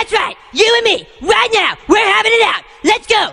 That's right. You and me. Right now. We're having it out. Let's go.